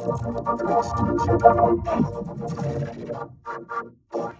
Thank you.